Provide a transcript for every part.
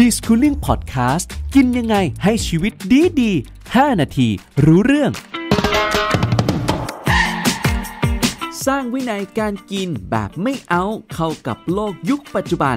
d i s c o o l i n g Podcast กินยังไงให้ชีวิตดีดี5นาที รู้เรื่อง สร้างวินัยการกินแบบไม่เอาเข้ากับโลกยุคปัจจุบัน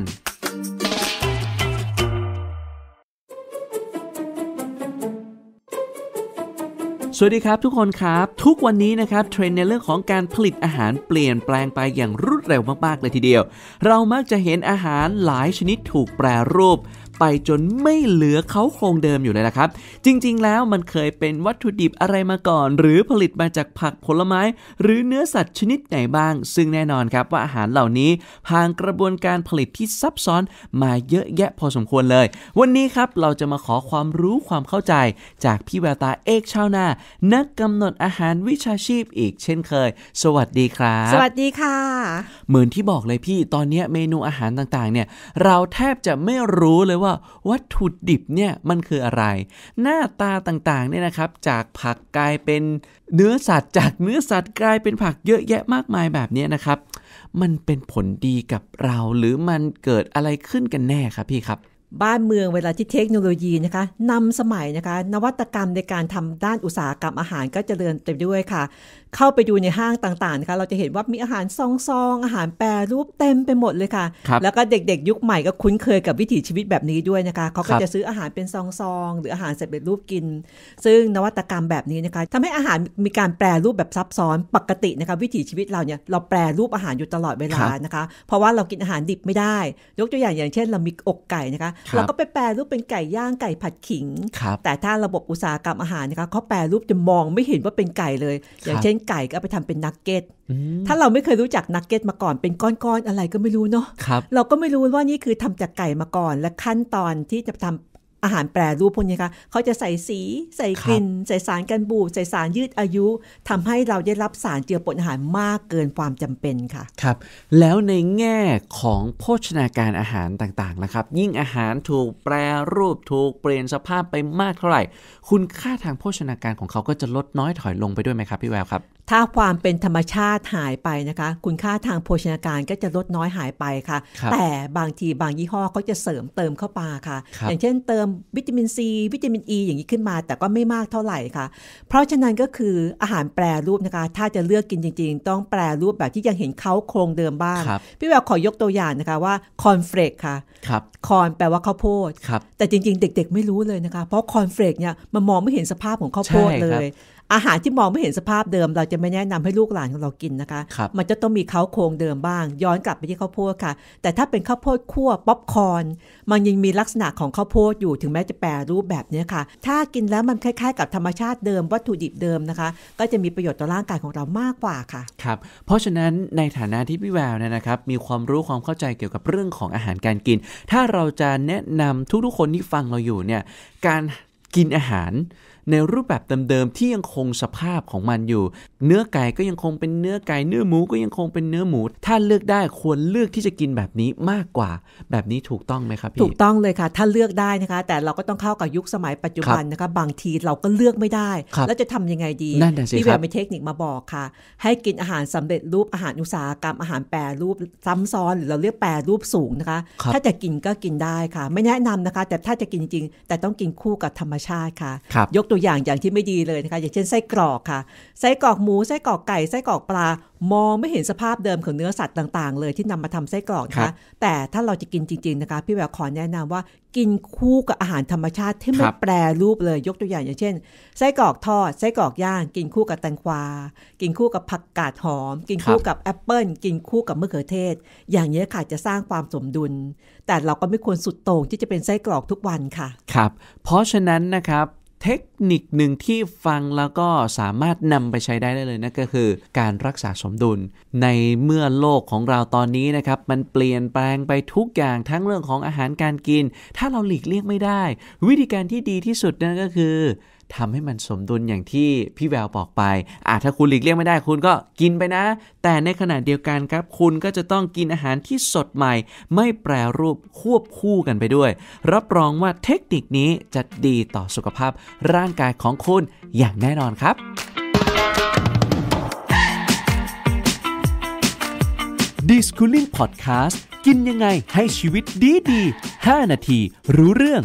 สวัสดีครับทุกคนครับ ทุกวันนี้นะครับ เทรนด์ในเรื่องของการผลิตอาหารเปลี่ยนแปลงไปอย่างรวดเร็วมาก ๆ เลยทีเดียว เรามักจะเห็นอาหารหลายชนิดถูกแปรรูป ไปจนไม่เหลือเขาโครงเดิมอยู่เลยละครับ จริงๆ แล้วมันเคยเป็นวัตถุดิบอะไรมาก่อน หรือผลิตมาจากผักผลไม้ หรือเนื้อสัตว์ชนิดไหนบ้าง ซึ่งแน่นอนครับว่าอาหารเหล่านี้ผ่านกระบวนการผลิตที่ซับซ้อนมาเยอะแยะพอสมควรเลย วันนี้ครับเราจะมาขอความรู้ความเข้าใจ จากพี่แววตาเอกชาวนา นักกำหนดอาหารวิชาชีพอีกเช่นเคย สวัสดีครับ สวัสดีค่ะ เหมือนที่บอกเลยพี่ตอนเนี้ยเมนูอาหารต่างๆเนี่ยเราแทบจะไม่รู้เลยว่าวัตถุดิบเนี่ยมันคืออะไร หน้าตาต่างๆเนี่ยนะครับ จากผักกลายเป็นเนื้อสัตว์จากเนื้อสัตว์กลายเป็นผักเยอะแยะมากมายแบบนี้นะครับ มันเป็นผลดีกับเราหรือมันเกิดอะไรขึ้นกันแน่ครับพี่ครับบ้านเมืองเวลาที่เทคโนโลยีนะคะนำสมัยนะคะ นวัตกรรมในการทำด้านอุตสาหกรรมอาหารก็เจริญเต็มด้วยค่ะเข้าไปดูในห้างต่างๆนะคะเราจะเห็นว่ามีอาหารซองๆอาหารแปรรูปเต็มไปหมดเลยค่ะครับแล้วก็เด็กๆ ยุคใหม่ก็คุ้นเคยกับวิถีชีวิตแบบนี้ด้วยนะคะเขาคก็รับจะซื้ออาหารเป็นซองๆหรืออาหารเสร็จเป็นรูปกิน ซึ่งนวัตกรรมแบบนี้นะคะทำให้อาหารมีการแปรรูปแบบซับซ้อนปกตินะคะวิถีชีวิตเราเนี่ยเราแปรรูปอาหารอยู่ตลอดเวลาครับนะคะ เพราะว่าเรากินอาหารดิบไม่ได้ ยกตัวอย่างอย่างเช่น เรามีอกไก่นะคะครับเราก็ไปแปรรูปเป็นไก่ย่างไก่ผัดขิงครับแต่ถ้าระบบอุตสาหกรรมอาหารนะคะเขาแปรรูปจะมองไม่เห็นว่าเป็นไก่เลย อย่างครับเช่นไก่ก็เอาไปทำเป็นนักเก็ตอืมถ้าเราไม่เคยรู้จักนักเก็ตมาก่อนเป็นก้อนๆอะไรก็ไม่รู้เนาะครับเราก็ไม่รู้ว่านี่คือทำจากไก่มาก่อน และขั้นตอนที่จะทำ อาหารแปรรูปพวกนี้ค่ะเขาจะใส่สีใส่กลิ่น ใส่สารกันบูดใส่สารยืดอายุทำให้เราได้รับสารเจือปนอาหารมากเกินความจำเป็นค่ะครับ แล้วในแง่ของโภชนาการอาหารต่างๆนะครับ ยิ่งอาหารถูกแปรรูปถูกเปลี่ยนสภาพไปมากเท่าไหร่ คุณค่าทางโภชนาการของเขาก็จะลดน้อยถอยลงไปด้วยไหมครับพี่แววครับ ถ้าความเป็นธรรมชาติหายไปนะคะ คุณค่าทางโภชนาการก็จะลดน้อยหายไปค่ะครับแต่บางทีบางยี่ห้อเขาจะเสริมเติมเข้ามาค่ะครับอย่างเช่นเติมวิตามินซี วิตามินอ e ีอย่างนี้ขึ้นมา แต่ก็ไม่มากเท่าไหร่ค่ะ เพราะฉะนั้นก็คืออาหารแปรรูปนะคะ ถ้าจะเลือกกินจริง ๆ ต้องแปรรูปแบบที่ยังเห็นเขาโครงเดิมบ้างครับพี่แววขอยกตัวอย่างนะคะว่าคอร์นเฟลกค่ะครับ corn แปลว่าข้าวโพดครับแต่จริง ๆ เด็ก ๆ ไม่รู้เลยนะคะ เพราะคอร์นเฟลกเนี่ยมันมองไม่เห็นสภาพของข้าวโพดใช่เลยครับ อาหารที่มองไม่เห็นสภาพเดิม เราจะไม่แนะนำให้ลูกหลานของเรากินนะคะครับมันจะต้องมีเค้าโครงเดิมบ้าง ย้อนกลับไปที่ข้าวโพดค่ะ แต่ถ้าเป็นข้าวโพดคั่วป๊อปคอร์นมันยังมีลักษณะของข้าวโพดอยู่ถึงแม้จะแปรรูปแบบเนี้ยค่ะ ถ้ากินแล้วมันคล้ายๆ กับธรรมชาติเดิมวัตถุดิบเดิมนะคะ ก็จะมีประโยชน์ต่อร่างกายของเรามากกว่าค่ะครับเพราะฉะนั้นในฐานะที่พี่แววเนี่ยนะครับ มีความรู้ความเข้าใจเกี่ยวกับเรื่องของอาหารการกิน ถ้าเราจะแนะนำทุกๆคนที่ฟังเราอยู่เนี่ยการกินอาหาร ในรูปแบบเดิมๆที่ยังคงสภาพของมันอยู่ เนื้อไก่ก็ยังคงเป็นเนื้อไก่เนื้อหมูก็ยังคงเป็นเนื้อหมู ถ้าเลือกได้ควรเลือกที่จะกินแบบนี้มากกว่า แบบนี้ถูกต้องไหมครับพี่ถูกต้องเลยค่ะ ถ้าเลือกได้นะคะ แต่เราก็ต้องเข้ากับยุคสมัยปัจจุบันนะคะ บางทีเราก็เลือกไม่ได้ครับแล้วจะทำยังไงดีนั่นน่ะสิพี่คแวรับวมีเทคนิคมาบอกค่ะ ให้กินอาหารสำเร็จรูปอาหารอุตสาหกรรมอาหารแปรรูปซ้ำซ้อนหรือเราเรียกแปรรูปสูงนะคะครับถ้าจะกินก็กินได้ค่ะ ไม่แนะนำนะคะ แต่ถ้าจะกินจริงๆแต่ต้องกินคู่กับธรรมชาติค่ะครับยกตัวอย่างอย่างที่ไม่ดีเลยนะคะอย่างเช่นไส้กรอกค่ะ ไส้กรอกหมูไส้กรอกไก่ไส้กรอกปลามองไม่เห็นสภาพเดิมของเนื้อสัตว์ต่างๆ เลยที่นำมาทำไส้กรอกนะครัคะบแต่ถ้าเราจะกินจริงๆนะคะพี่แววขอแนะนำว่ากินคู่กับอาหารธรรมชาติที่ไม่ครับแปรรูปเลยยกตัวอย่างอย่างเช่นไส้กรอกทอดไส้กรอกย่าง กินคู่กับแตงกวา กินคู่กับผักกาดหอม กินคู่กับแอปเปิลกินคู่กับมะเขือเทศ อย่างนี้ยค่ะจะสร้างความสมดุล แต่เราก็ไม่ควรสุดโต่งที่จะเป็นไส้กรอกทุกวันค่ะครับ เพราะฉะนั้นนะครับ เทคนิคหนึ่งที่ฟังแล้วก็สามารถนำไปใช้ได้เลยนะก็คือการรักษาสมดุล ในเมื่อโลกของเราตอนนี้นะครับมันเปลี่ยนแปลงไปทุกอย่างทั้งเรื่องของอาหารการกิน ถ้าเราหลีกเลี่ยงไม่ได้ วิธีการที่ดีที่สุดนั่นก็คือ ทำให้มันสมดุลอย่างที่พี่แววบอกไปอะถ้าคุณหลีกเลี่ยงไม่ได้คุณก็กินไปนะ แต่ในขณะเดียวกันครับ คุณก็จะต้องกินอาหารที่สดใหม่ ไม่แปรรูปควบคู่กันไปด้วย รับรองว่าเทคนิคนี้จะดีต่อสุขภาพร่างกายของคุณอย่างแน่นอนครับ d i s c o o l i n g Podcast กินยังไงให้ชีวิตดีดี 5 นาทีรู้เรื่อง